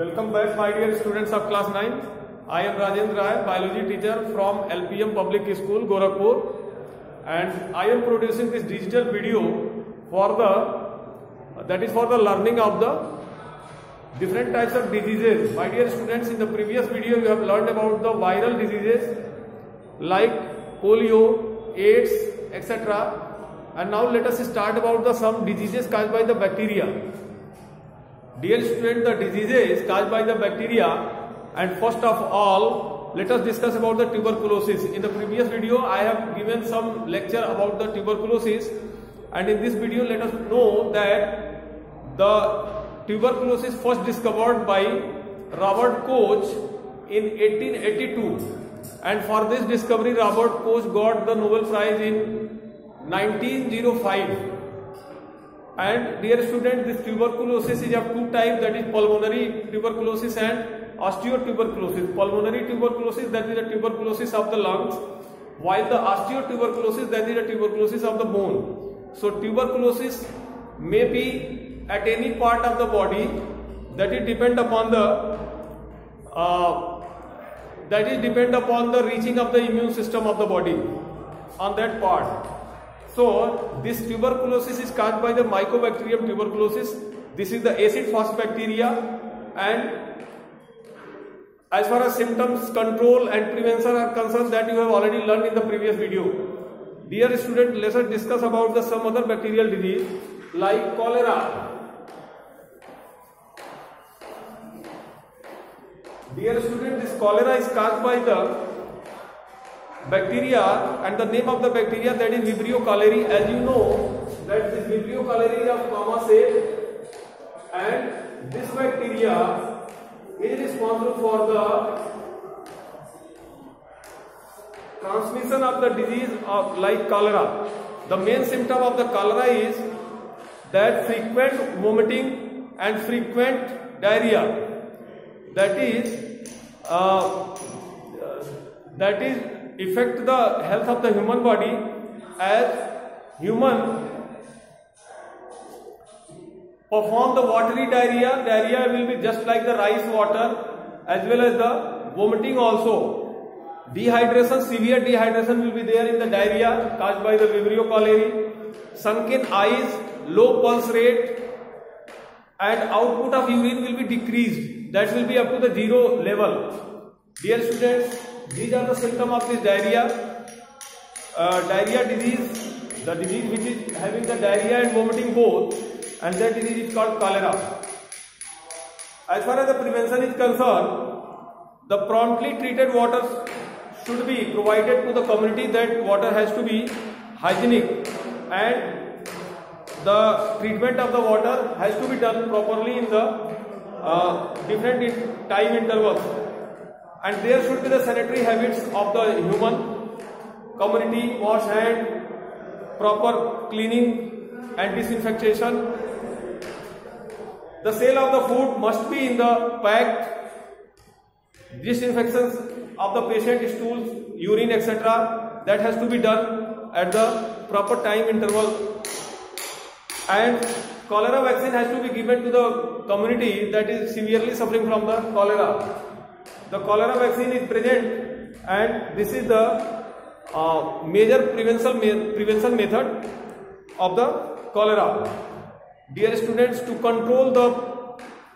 Welcome back my dear students of class 9. I am Rajendra Rai, biology teacher from LPM Public School, Gorakhpur. And I am producing this digital video for the, that is for the learning of the different types of diseases. My dear students, in the previous video you have learned about the viral diseases like polio, AIDS, etc. And now let us start about the some diseases caused by the bacteria. Dear student, the diseases caused by the bacteria and first of all, let us discuss about the tuberculosis. In the previous video, I have given some lecture about the tuberculosis and in this video, let us know that the tuberculosis first discovered by Robert Koch in 1882 and for this discovery Robert Koch got the Nobel Prize in 1905 and dear student, this tuberculosis is of two types that is pulmonary tuberculosis and osteotuberculosis. Pulmonary tuberculosis that is the tuberculosis of the lungs while the osteotuberculosis that is the tuberculosis of the bone. So tuberculosis may be at any part of the body that it depend upon the uh, that is depend upon the reaching of the immune system of the body on that part. So this tuberculosis is caused by the mycobacterium tuberculosis. This is the acid fast bacteria and as far as symptoms control and prevention are concerned that you have already learned in the previous video. Dear student, let us discuss about the some other bacterial disease like cholera. Dear student, this cholera is caused by the bacteria and the name of the bacteria that is Vibrio cholerae as you know that this Vibrio cholerae is of comma C, and this bacteria is responsible for the transmission of the disease of like cholera the main symptom of the cholera is that frequent vomiting and frequent diarrhea that is uh, uh that is affect the health of the human body as human perform the watery diarrhea diarrhea will be just like the rice water as well as the vomiting also dehydration severe dehydration will be there in the diarrhea caused by the vibrio cholerae sunken eyes low pulse rate and output of urine will be decreased that will be up to the zero level dear students These are the symptoms of this diarrhea. Uh, diarrhea disease, the disease which is having the diarrhea and vomiting both, and that disease is called cholera. As far as the prevention is concerned, the promptly treated water should be provided to the community that water has to be hygienic and the treatment of the water has to be done properly in the uh, different time intervals and there should be the sanitary habits of the human community wash hand proper cleaning and disinfection the sale of the food must be in the packed disinfections of the patient stools urine etc that has to be done at the proper time interval and cholera vaccine has to be given to the community that is severely suffering from the cholera the cholera vaccine is present and this is the uh, major prevention prevention method of the cholera dear students to control the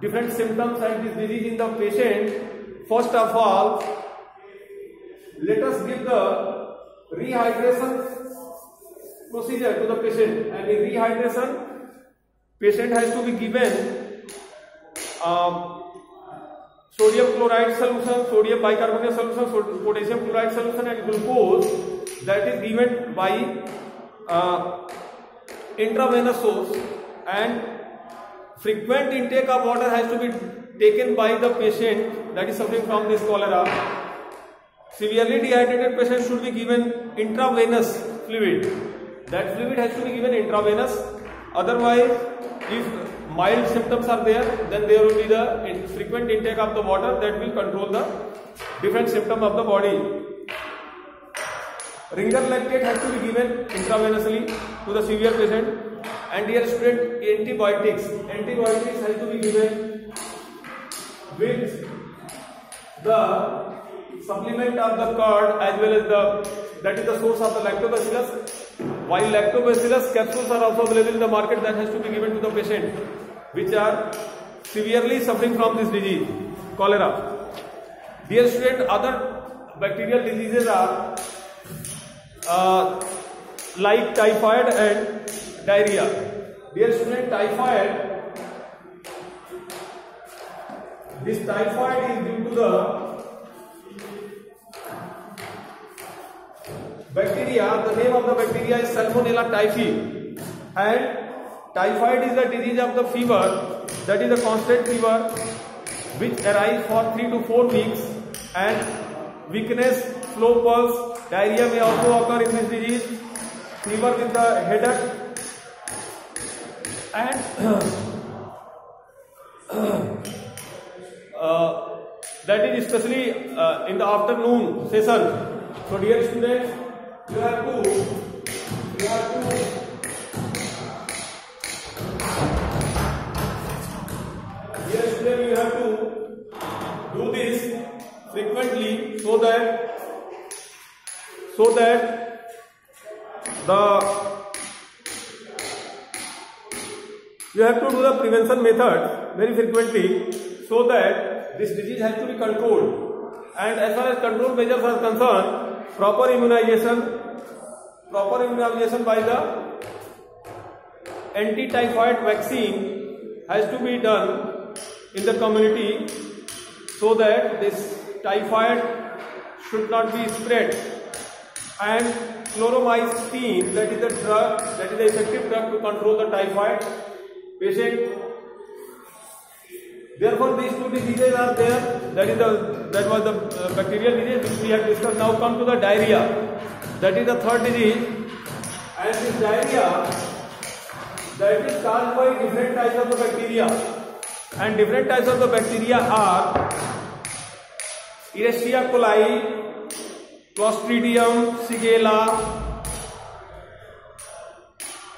different symptoms and this disease in the patient first of all let us give the rehydration procedure to the patient and in rehydration patient has to be given uh, sodium chloride solution, sodium bicarbonate solution, potassium chloride solution and glucose that is given by uh, intravenous source and frequent intake of water has to be taken by the patient that is suffering from this cholera. Severely dehydrated patient should be given intravenous fluid. That fluid has to be given intravenous. Otherwise, if mild symptoms are there, then there will be the frequent intake of the water that will control the different symptom of the body ringer lactate has to be given intravenously to the severe patient and dear student antibiotics antibiotics has to be given with the supplement of the curd as well as the that is the source of the lactobacillus while lactobacillus capsules are also available in the market that has to be given to the patient which are severely suffering from this disease cholera dear student other bacterial diseases are uh, like typhoid and diarrhea dear student typhoid this typhoid is due to the bacteria the name of the bacteria is salmonella typhi and typhoid is a disease of the fever that is a constant fever which arise for 3 to 4 weeks and weakness, slow pulse, diarrhea may also occur in this disease, fever with the headache and uh, that is especially uh, in the afternoon session. So dear students, you have to, you have to that so that the you have to do the prevention method very frequently so that this disease has to be controlled and as far as control measure for concern proper immunisation proper immunisation by the anti typhoid vaccine has to be done in the community so that this typhoid should not be spread. And chloromycin, that is the drug, that is the effective drug to control the typhoid patient. Therefore, these two diseases are there. That is the that was the bacterial disease which we have discussed. Now come to the diarrhea. That is the third disease. And this diarrhea that is caused by different types of the bacteria. And different types of the bacteria are Escherichia coli, Clostridium, Shigella,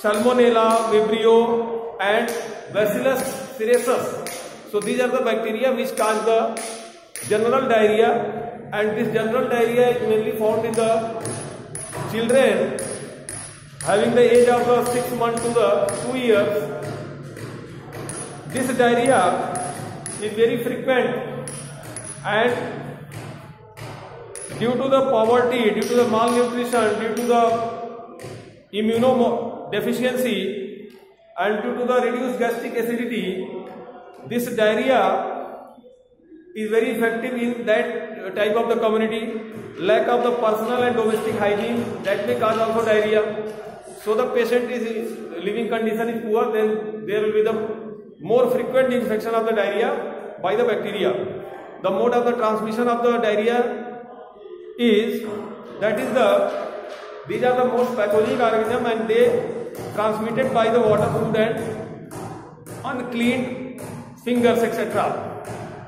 Salmonella, Vibrio and Bacillus cereus. So these are the bacteria which cause the general diarrhea, and this general diarrhea is mainly found in the children having the age of 6 months to the 2 years. This diarrhea is very frequent and due to the poverty, due to the malnutrition, due to the immunodeficiency and due to the reduced gastric acidity, this diarrhea is very effective in that type of the community. Lack of the personal and domestic hygiene that may cause also diarrhea. So the patient is living condition is poor, then there will be the more frequent infection of the diarrhea by the bacteria. The mode of the transmission of the diarrhea is that is the these are the most pathogenic organism and they transmitted by the water food and unclean fingers etc.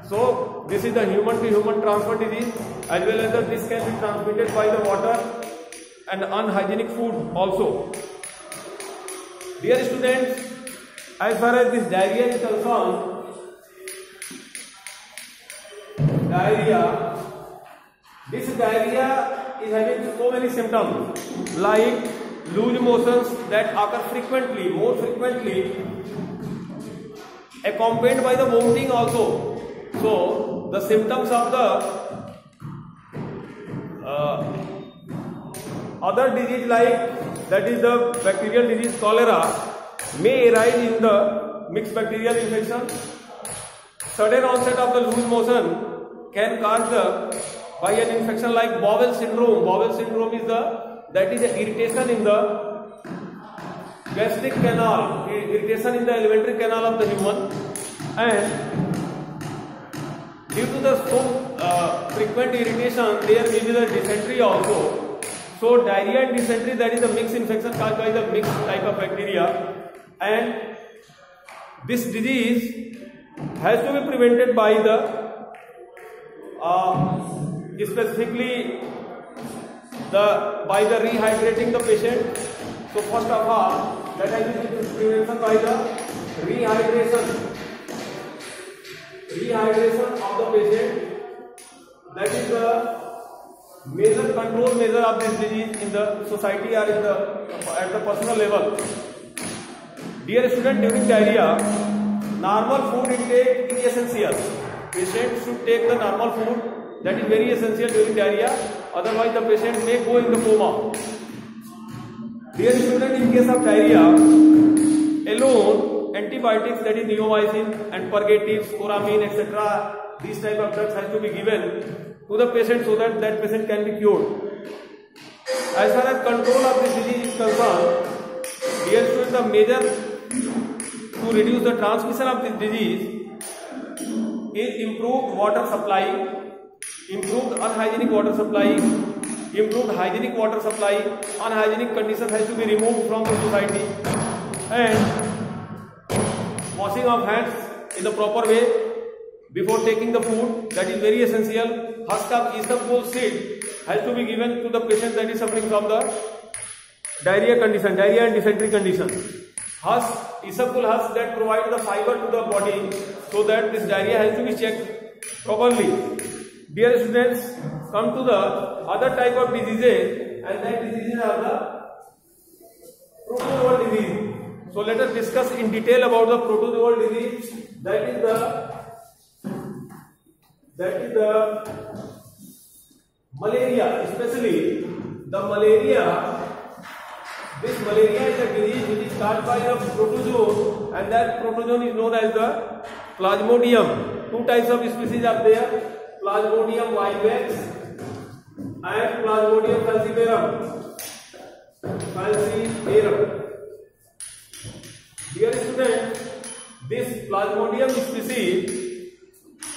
So this is the human to human transfer disease as well as the, this can be transmitted by the water and unhygienic food also. Dear students, as far as this diarrhea is concerned, diarrhea this diarrhea is having so many symptoms like loose motions that occur frequently, more frequently, accompanied by the vomiting also. So the symptoms of the uh, other disease like that is the bacterial disease cholera may arise in the mixed bacterial infection. Sudden onset of the loose motion can cause the by an infection like bowel syndrome. Bowel syndrome is the that is the irritation in the gastric canal, irritation in the alimentary canal of the human, and due to the so uh, frequent irritation, there may be the dysentery also. So diarrhea and dysentery that is a mixed infection caused by the mixed type of bacteria, and this disease has to be prevented by the uh, Specifically, by the rehydrating the patient. So first of all, that is prevention by the rehydration of the patient. That is the major control measure of this disease in the society or in at the personal level. Dear student, during diarrhea, normal food intake is essential. Patient should take the normal food that is very essential during diarrhea otherwise the patient may go into coma dear student in case of diarrhea alone antibiotics that is neomycin and purgatives coramine etc these type of drugs have to be given to the patient so that that patient can be cured as far as control of this disease is concerned dear student the major to reduce the transmission of this disease is improve water supply Improved unhygienic water supply. Improved hygienic water supply. Unhygienic conditions has to be removed from the society. And washing of hands in the proper way before taking the food, that is very essential. Husk of Isabgol seed has to be given to the patient that is suffering from the diarrhea condition, diarrhea and dysentery condition. Husk, Isabgol husk that provide the fiber to the body, so that this diarrhea has to be checked properly. dear students come to the other type of diseases and that diseases are the protozoal disease so let us discuss in detail about the protozoal disease that is the that is the malaria especially the malaria this malaria is a disease which is caused by a protozoon and that protozoon is known as the plasmodium two types of species are there Plasmodium vivax and Plasmodium falciparum. Dear student, this Plasmodium species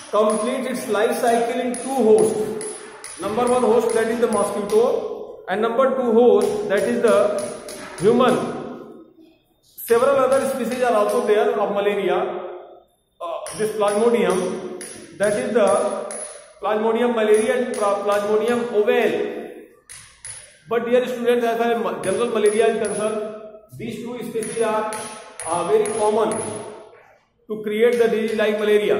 completes its life cycle in two hosts. Number one host, that is the mosquito, and number two host, that is the human. Several other species are also there of malaria. Uh, this Plasmodium, that is the plasmodium malaria plasmodium ovale but dear student ऐसा है general malaria is concern these two species are are very common to create the disease like malaria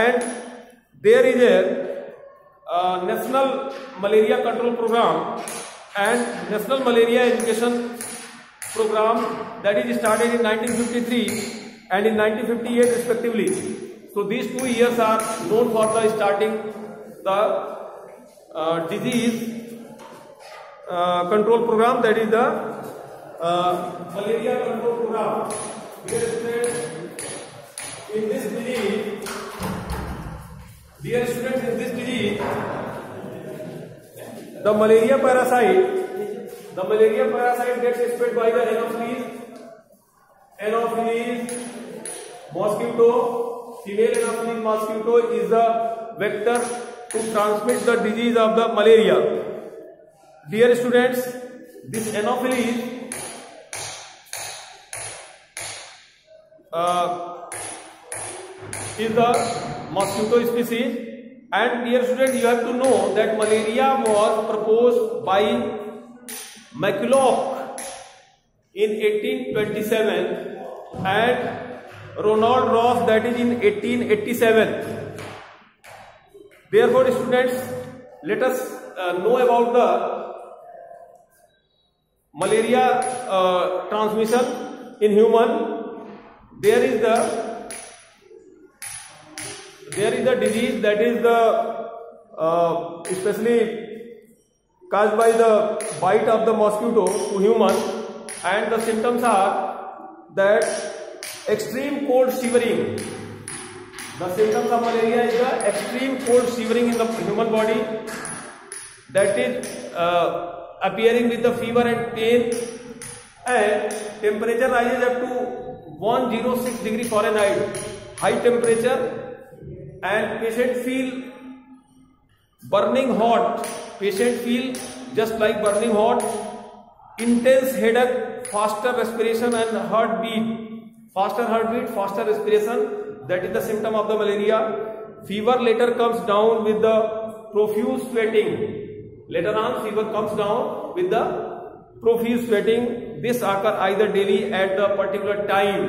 and there is a national malaria control programme and national malaria education programme that is started in 1953 and in 1958 fifty eight respectively So these two years are known for the starting the uh, disease uh, control program that is the uh, malaria control program. Dear students, in this disease, dear students, in this disease, the malaria parasite, the malaria parasite gets spread by the anopheles, anopheles, mosquito, Female Anopheles mosquito is the vector to transmit the disease of the malaria. Dear students, this Anopheles uh, is the mosquito species. And dear students, you have to know that malaria was proposed by McCulloch in 1827, and Ronald Ross that is in 1887. Therefore students let us uh, know about the malaria uh, transmission in human. There is the there is the disease that is the uh, especially caused by the bite of the mosquito to human and the symptoms are that Extreme cold shivering. The symptoms of malaria is the extreme cold shivering in the human body that is uh, appearing with the fever and pain, and temperature rises up to 106 degree Fahrenheit, high temperature, and patient feel burning hot. Patient feel just like burning hot, intense headache, faster respiration and heartbeat. Faster heartbeat, faster respiration, that is the symptom of the malaria. Fever later comes down with the profuse sweating. Later on, fever comes down with the profuse sweating. This occurs either daily at the particular time.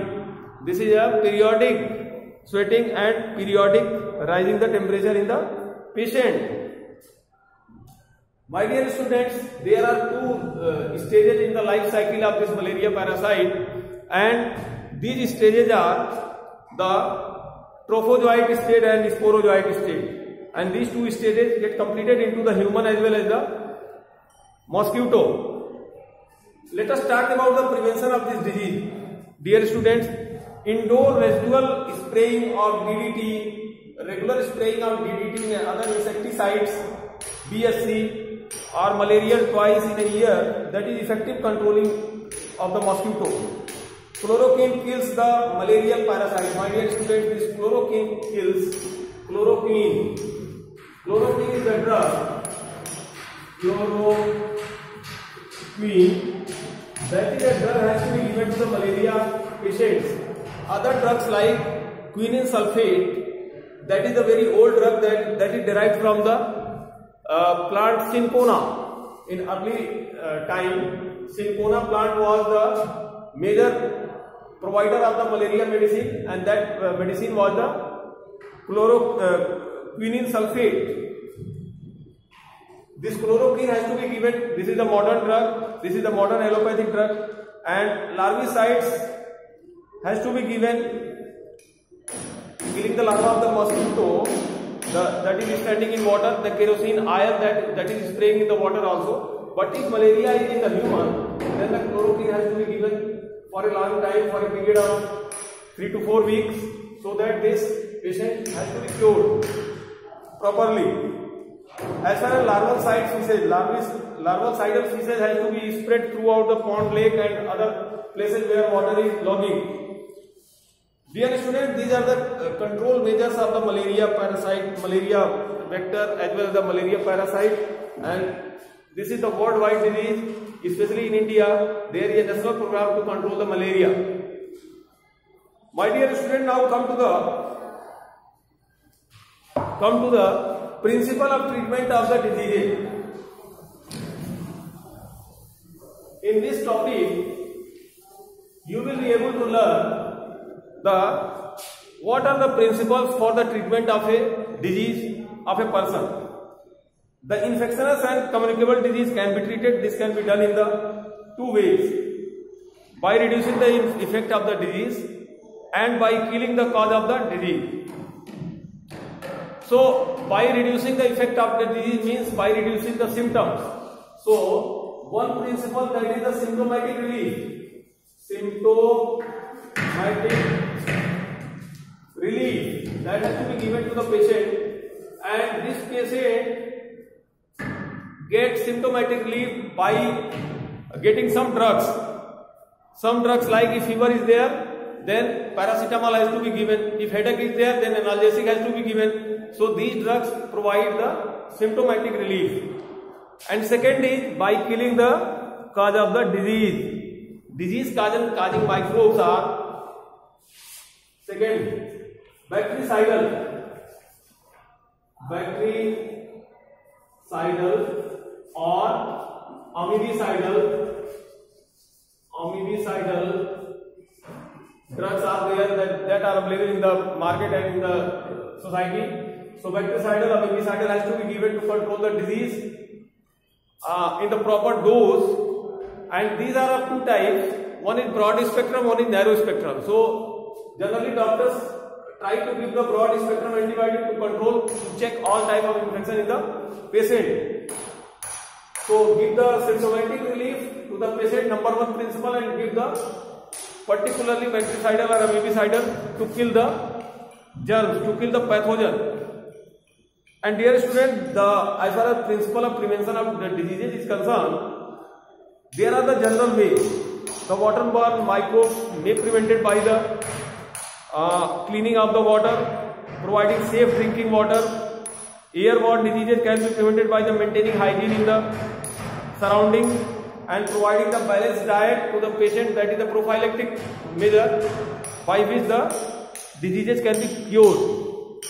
This is a periodic sweating and periodic rising the temperature in the patient. My dear students, there are two uh, stages in the life cycle of this malaria parasite and these stages are the trophozoite stage and sporozoite stage. And these two stages get completed into the human as well as the mosquito. Let us talk about the prevention of this disease. Dear students, indoor residual spraying of DDT, regular spraying of DDT and other insecticides, BSC or malaria twice in a year that is effective controlling of the mosquito. chloroquine kills the malaria parasite my dear students this chloroquine kills chloroquine chloroquine is a drug chloroquine that is a drug has to be given to the malaria patients other drugs like quinine sulfate that is a very old drug that that is derived from the uh, plant cinchona in early uh, time cinchona plant was the major provider of the malaria medicine and that uh, medicine was the chloroquinine uh, sulfate. This chloroquine has to be given. This is the modern drug. This is the modern allopathic drug. And larvicides has to be given killing the larva of the mosquito the, that is standing in water, the kerosene iron that, that is spraying in the water also. But if malaria is in the human, then the chloroquine has to be given for a long time for a period of 3 to 4 weeks so that this patient has to be cured properly. As far as larval side feces, larval, larval sidal feces has to be spread throughout the pond, lake and other places where water is logging. Dear students, these are the uh, control measures of the malaria parasite, malaria vector as well as the malaria parasite and This is the worldwide disease, especially in India. There is a national program to control the malaria. My dear student, now come to the come to the principle of treatment of the disease. In this topic, you will be able to learn the what are the principles for the treatment of a disease of a person. The infectious and communicable disease can be treated. This can be done in the two ways. By reducing the effect of the disease and by killing the cause of the disease. So, by reducing the effect of the disease means by reducing the symptoms. So, one principle that is the symptomatic relief. Symptomatic relief that has to be given to the patient and this patient get symptomatic relief by getting some drugs some drugs like if fever is there then paracetamol has to be given if headache is there then analgesic has to be given so these drugs provide the symptomatic relief and second is by killing the cause of the disease disease causing causing microbes are second bactericidal bactericidal और amoebicidal amoebicidal drugs are there that that are available in the market and in the society so bactericidal amoebicidal has to be given to control the disease in the proper dose and these are of two type one in broad spectrum one in narrow spectrum so generally doctors try to give the broad spectrum antibiotic to control to check all type of infection in the patient So give the symptomatic relief to the patient number one principle and give the particularly bactericidal or amoebicidal to kill the germs, to kill the pathogen. And dear student, the as far as principle of prevention of the disease is concerned, there are the general ways. The water borne microbes may prevented by the uh, cleaning of the water, providing safe drinking water, Airborne diseases can be prevented by the maintaining hygiene in the surrounding and providing the balanced diet to the patient that is the prophylactic measure by which the diseases can be cured.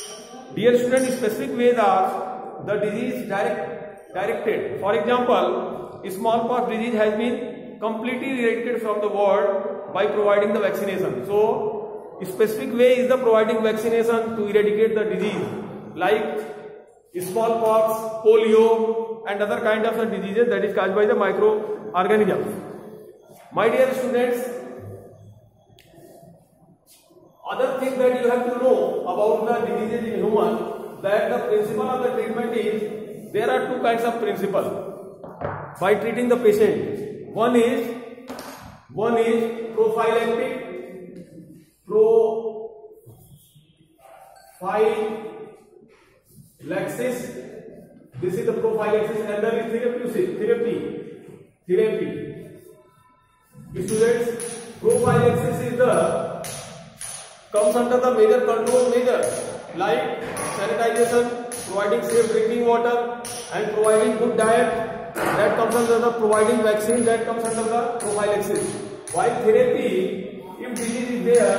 Dear student, specific ways are the disease direct, directed. For example, smallpox disease has been completely eradicated from the world by providing the vaccination. So, specific way is the providing vaccination to eradicate the disease like smallpox, polio, and other kind of diseases that is caused by the microorganisms. My dear students, other thing that you have to know about the diseases in human that the principle of the treatment is there are two kinds of principle by treating the patient. One is one is prophylactic pro file lexis this is the prophylaxis अंदर लिख दीजिए क्यू सी therapy therapy students prophylaxis is the comes under the major control measure like sanitisation providing safe drinking water and providing good diet that comes under the providing vaccine that comes under the prophylaxis while therapy if disease is there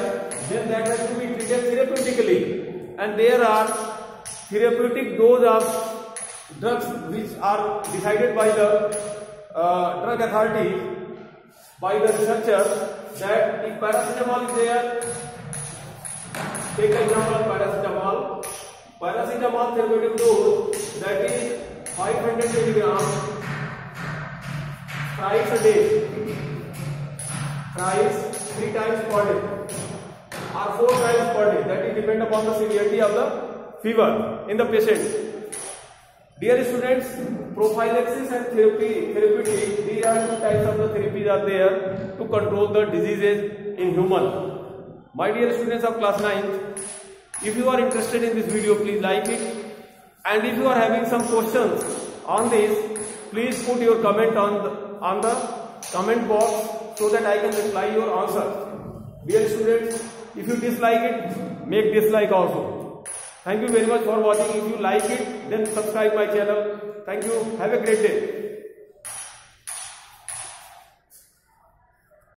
then that has to be treated therapeutically and there are therapeutic dose of drugs which are decided by the uh, drug authorities by the researchers that if paracetamol is there take the example of paracetamol paracetamol therapeutic dose that is 500 milligram thrice a day thrice three times per day or four times per day that is depend upon the severity of the fever in the patient. Dear students, prophylaxis and therapy, therapeutic, these are two types of the therapies are there to control the diseases in human. My dear students of class 9, if you are interested in this video, please like it. And if you are having some questions on this, please put your comment on the, on the comment box so that I can reply your answer. Dear students, if you dislike it, make dislike also. Thank you very much for watching. If you like it, then subscribe my channel. Thank you. Have a great day.